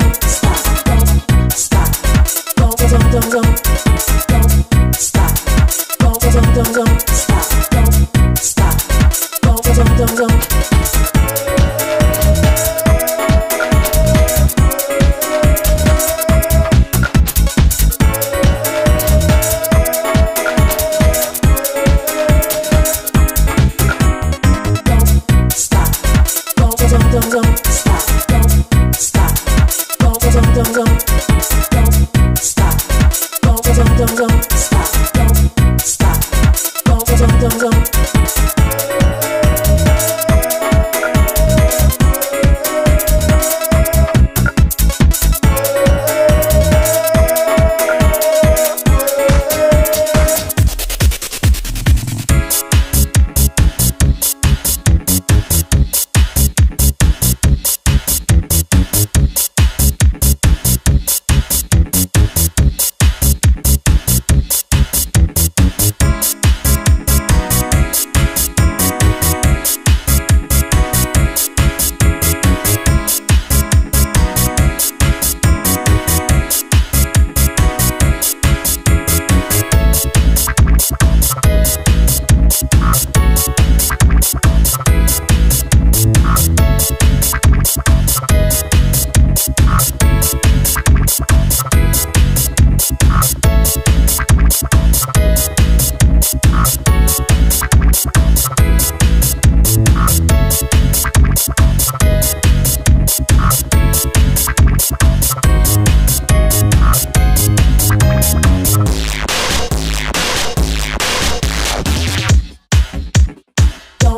Stop.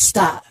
Stop.